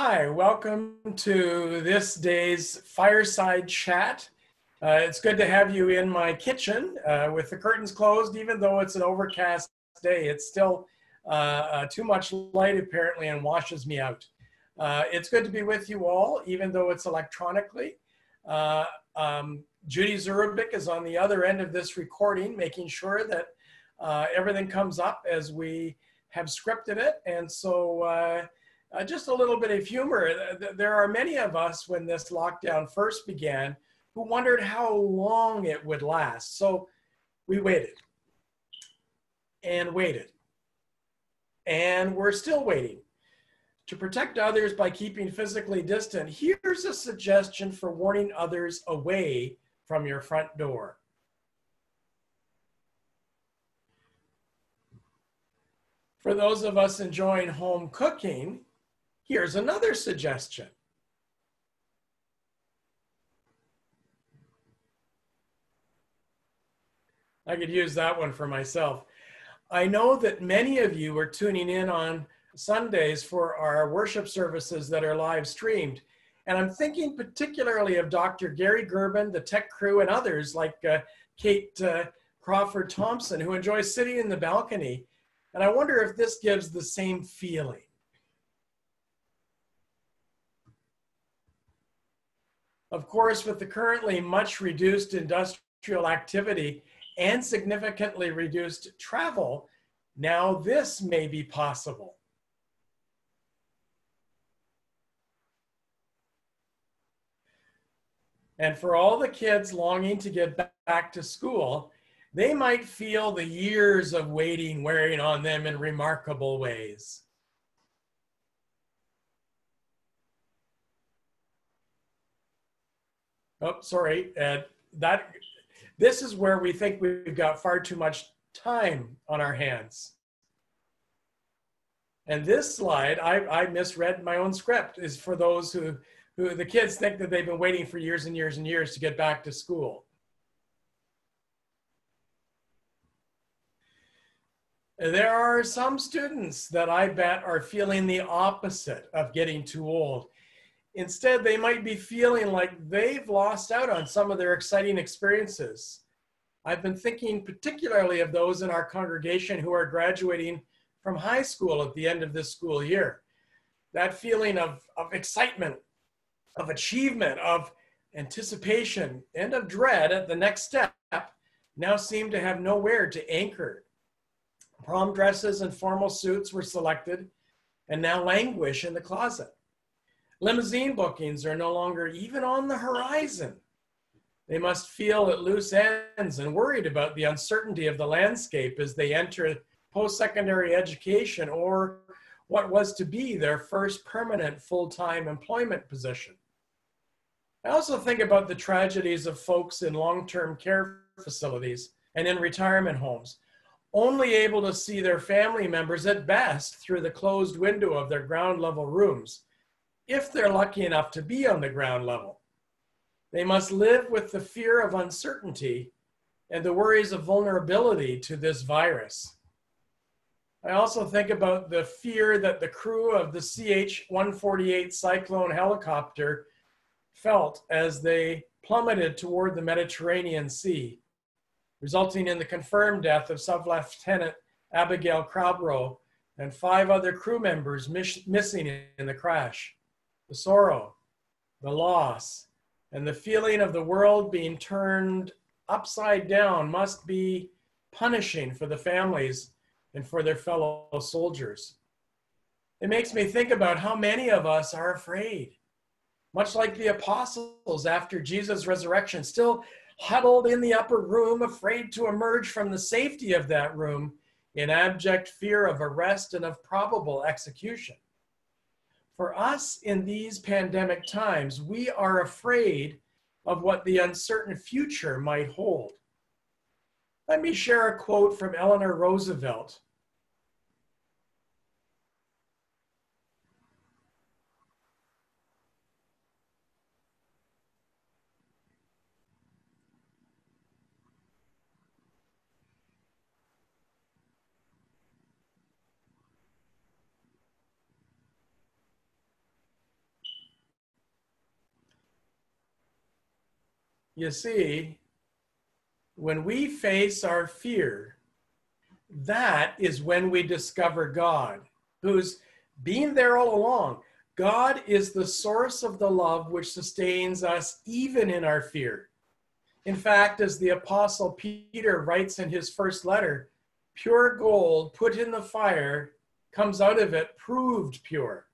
Hi, welcome to this day's fireside chat. Uh, it's good to have you in my kitchen uh, with the curtains closed, even though it's an overcast day. It's still uh, uh too much light apparently and washes me out. Uh, it's good to be with you all, even though it's electronically. Uh, um, Judy Zurubik is on the other end of this recording, making sure that everything comes up as we have scripted it. And so uh, just a little bit of humor. There are many of us when this lockdown first began who wondered how long it would last. So we waited and waited. And we're still waiting. To protect others by keeping physically distant, here's a suggestion for warning others away from your front door. For those of us enjoying home cooking, Here's another suggestion. I could use that one for myself. I know that many of you are tuning in on Sundays for our worship services that are live streamed. And I'm thinking particularly of Dr. Gary Gerben, the tech crew, and others like uh, Kate uh, Crawford Thompson, who enjoy sitting in the balcony. And I wonder if this gives the same feeling. Of course, with the currently much reduced industrial activity and significantly reduced travel, now this may be possible. And for all the kids longing to get back to school, they might feel the years of waiting wearing on them in remarkable ways. Oh, sorry. Uh, that this is where we think we've got far too much time on our hands. And this slide, I, I misread my own script, is for those who, who the kids think that they've been waiting for years and years and years to get back to school. There are some students that I bet are feeling the opposite of getting too old Instead, they might be feeling like they've lost out on some of their exciting experiences. I've been thinking particularly of those in our congregation who are graduating from high school at the end of this school year. That feeling of, of excitement, of achievement, of anticipation, and of dread at the next step now seem to have nowhere to anchor. Prom dresses and formal suits were selected and now languish in the closet. Limousine bookings are no longer even on the horizon. They must feel at loose ends and worried about the uncertainty of the landscape as they enter post secondary education or what was to be their first permanent full time employment position. I also think about the tragedies of folks in long term care facilities and in retirement homes, only able to see their family members at best through the closed window of their ground level rooms if they're lucky enough to be on the ground level. They must live with the fear of uncertainty and the worries of vulnerability to this virus. I also think about the fear that the crew of the CH 148 Cyclone helicopter felt as they plummeted toward the Mediterranean Sea, resulting in the confirmed death of Sub Lieutenant Abbigail Cowbrough and five other crew members miss missing in the crash the sorrow, the loss, and the feeling of the world being turned upside down must be punishing for the families and for their fellow soldiers. It makes me think about how many of us are afraid, much like the apostles after Jesus' resurrection, still huddled in the upper room, afraid to emerge from the safety of that room in abject fear of arrest and of probable execution. For us in these pandemic times, we are afraid of what the uncertain future might hold. Let me share a quote from Eleanor Roosevelt You see, when we face our fear, that is when we discover God, who's been there all along. God is the source of the love which sustains us even in our fear. In fact, as the Apostle Peter writes in his first letter, pure gold put in the fire comes out of it proved pure.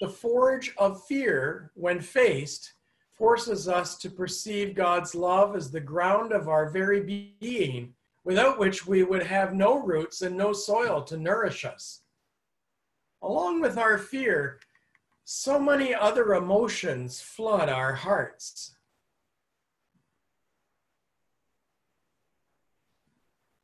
The forge of fear, when faced, forces us to perceive God's love as the ground of our very being, without which we would have no roots and no soil to nourish us. Along with our fear, so many other emotions flood our hearts.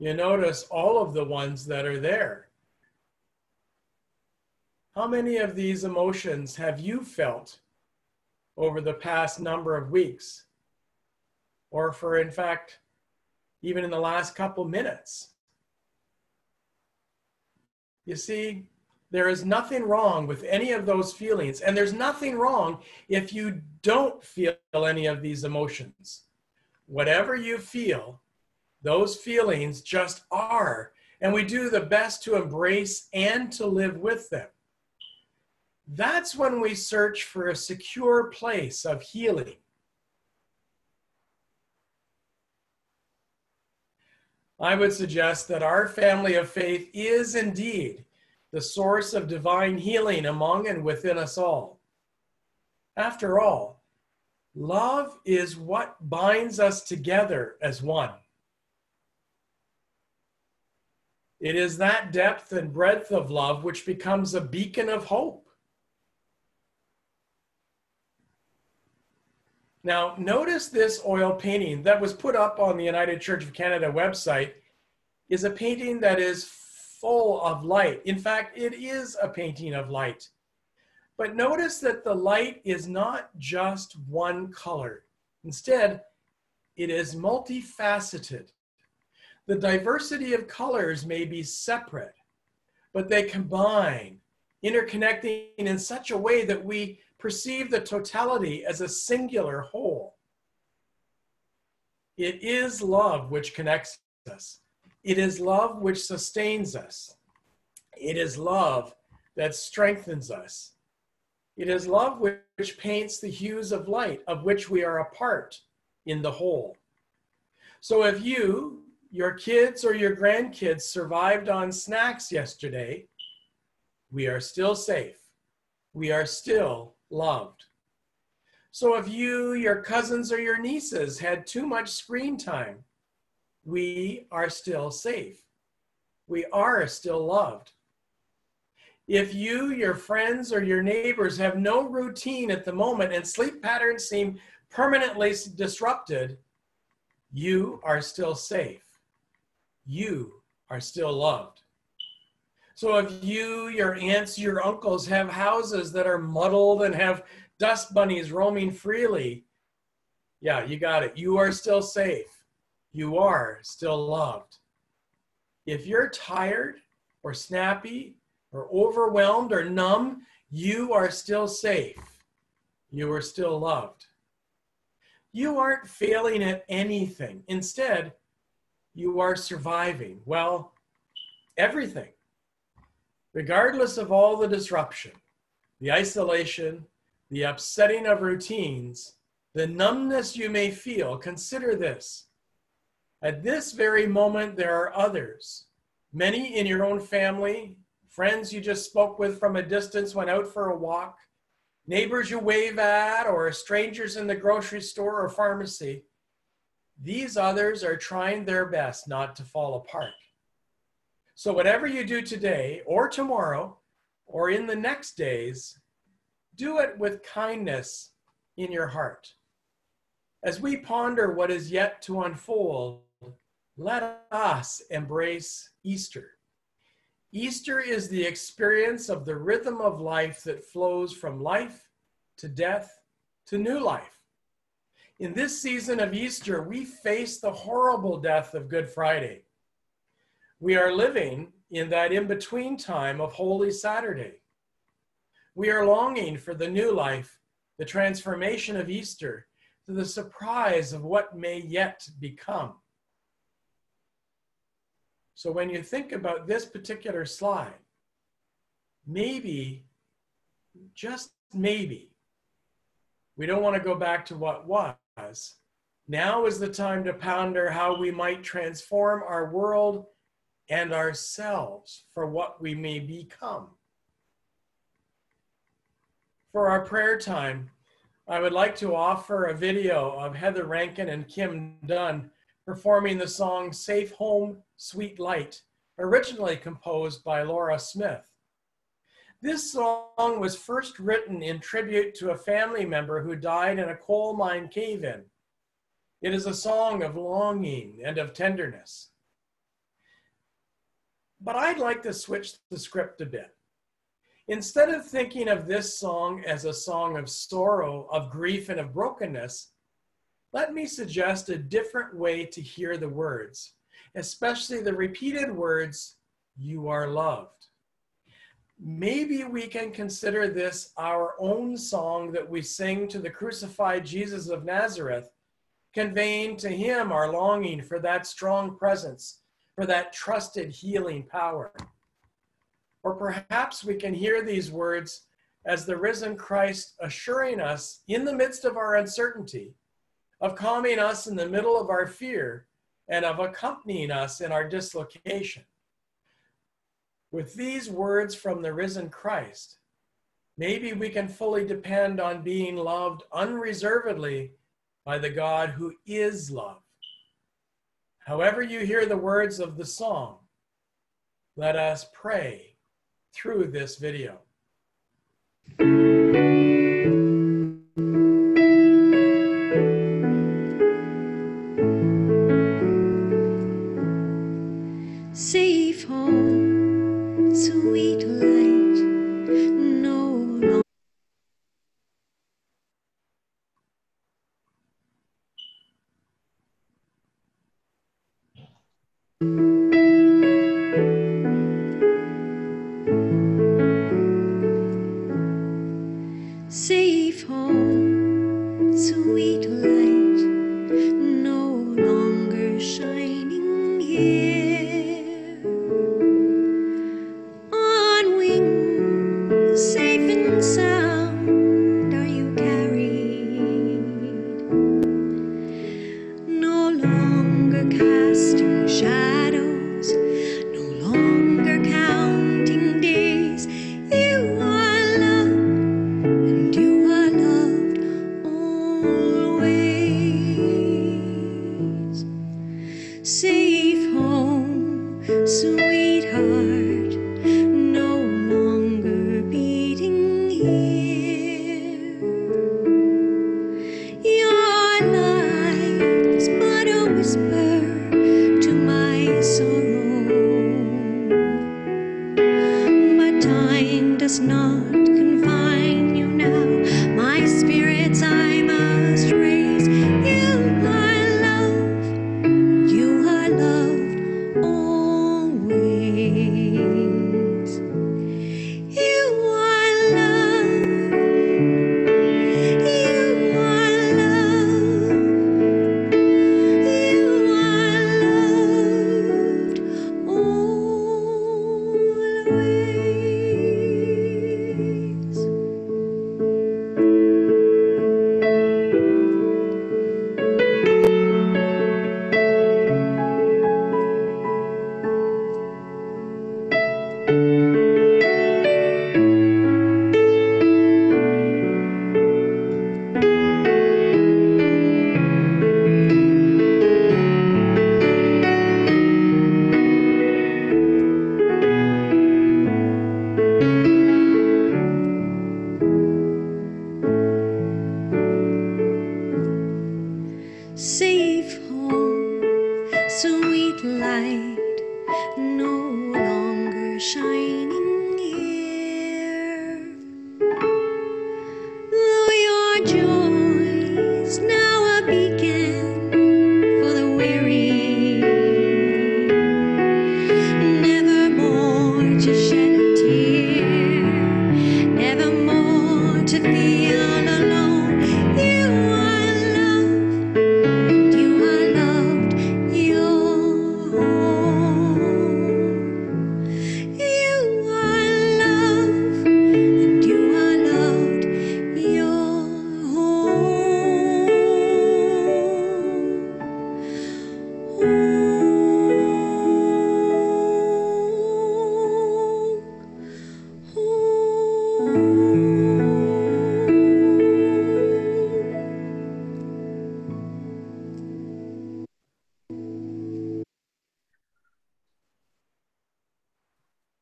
You notice all of the ones that are there. How many of these emotions have you felt over the past number of weeks? Or for, in fact, even in the last couple minutes? You see, there is nothing wrong with any of those feelings, and there's nothing wrong if you don't feel any of these emotions. Whatever you feel, those feelings just are, and we do the best to embrace and to live with them. That's when we search for a secure place of healing. I would suggest that our family of faith is indeed the source of divine healing among and within us all. After all, love is what binds us together as one. It is that depth and breadth of love which becomes a beacon of hope. Now, notice this oil painting that was put up on the United Church of Canada website is a painting that is full of light. In fact, it is a painting of light. But notice that the light is not just one color. Instead, it is multifaceted. The diversity of colors may be separate, but they combine, interconnecting in such a way that we perceive the totality as a singular whole. It is love which connects us. It is love which sustains us. It is love that strengthens us. It is love which paints the hues of light of which we are a part in the whole. So if you, your kids, or your grandkids survived on snacks yesterday, we are still safe. We are still loved. So if you, your cousins, or your nieces had too much screen time, we are still safe. We are still loved. If you, your friends, or your neighbors have no routine at the moment and sleep patterns seem permanently disrupted, you are still safe. You are still loved. So if you, your aunts, your uncles have houses that are muddled and have dust bunnies roaming freely, yeah, you got it. You are still safe you are still loved. If you're tired or snappy or overwhelmed or numb, you are still safe. You are still loved. You aren't failing at anything. Instead, you are surviving. Well, everything. Regardless of all the disruption, the isolation, the upsetting of routines, the numbness you may feel, consider this at this very moment, there are others, many in your own family, friends you just spoke with from a distance, went out for a walk, neighbors you wave at, or strangers in the grocery store or pharmacy. These others are trying their best not to fall apart. So, whatever you do today or tomorrow or in the next days, do it with kindness in your heart. As we ponder what is yet to unfold, let us embrace Easter. Easter is the experience of the rhythm of life that flows from life to death to new life. In this season of Easter, we face the horrible death of Good Friday. We are living in that in between time of Holy Saturday. We are longing for the new life, the transformation of Easter, to the surprise of what may yet become. So when you think about this particular slide, maybe, just maybe, we don't want to go back to what was. Now is the time to ponder how we might transform our world and ourselves for what we may become. For our prayer time, I would like to offer a video of Heather Rankin and Kim Dunn performing the song Safe Home, Sweet Light, originally composed by Laura Smith. This song was first written in tribute to a family member who died in a coal mine cave in. It is a song of longing and of tenderness. But I'd like to switch the script a bit. Instead of thinking of this song as a song of sorrow, of grief, and of brokenness, let me suggest a different way to hear the words, especially the repeated words, you are loved. Maybe we can consider this our own song that we sing to the crucified Jesus of Nazareth, conveying to him our longing for that strong presence, for that trusted healing power. Or perhaps we can hear these words as the risen Christ assuring us in the midst of our uncertainty of calming us in the middle of our fear and of accompanying us in our dislocation. With these words from the risen Christ, maybe we can fully depend on being loved unreservedly by the God who is love. However, you hear the words of the song, let us pray through this video. does not.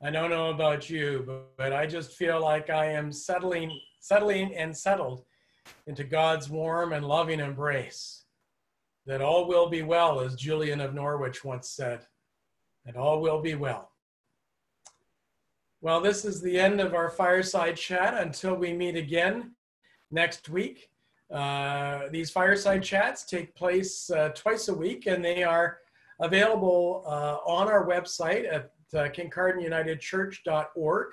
About you, but I just feel like I am settling, settling and settled into God's warm and loving embrace. That all will be well, as Julian of Norwich once said, and all will be well. Well, this is the end of our fireside chat until we meet again next week. Uh, these fireside chats take place uh, twice a week and they are available uh, on our website at uh, kincardineunitedchurch.org.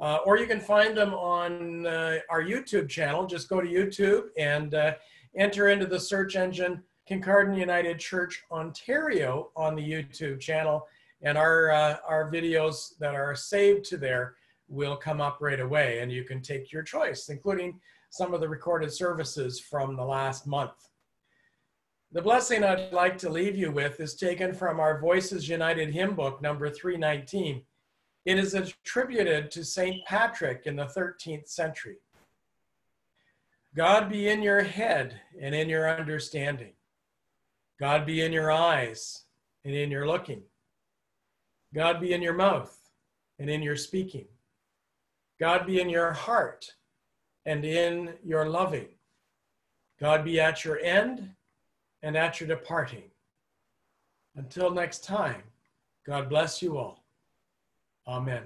Uh, or you can find them on uh, our YouTube channel. Just go to YouTube and uh, enter into the search engine Kincardine United Church Ontario on the YouTube channel, and our uh, our videos that are saved to there will come up right away, and you can take your choice, including some of the recorded services from the last month. The blessing I'd like to leave you with is taken from our Voices United hymn book, number 319. It is attributed to St. Patrick in the 13th century. God be in your head and in your understanding. God be in your eyes and in your looking. God be in your mouth and in your speaking. God be in your heart and in your loving. God be at your end and at your departing. Until next time, God bless you all. Amen.